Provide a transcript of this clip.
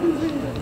いいね。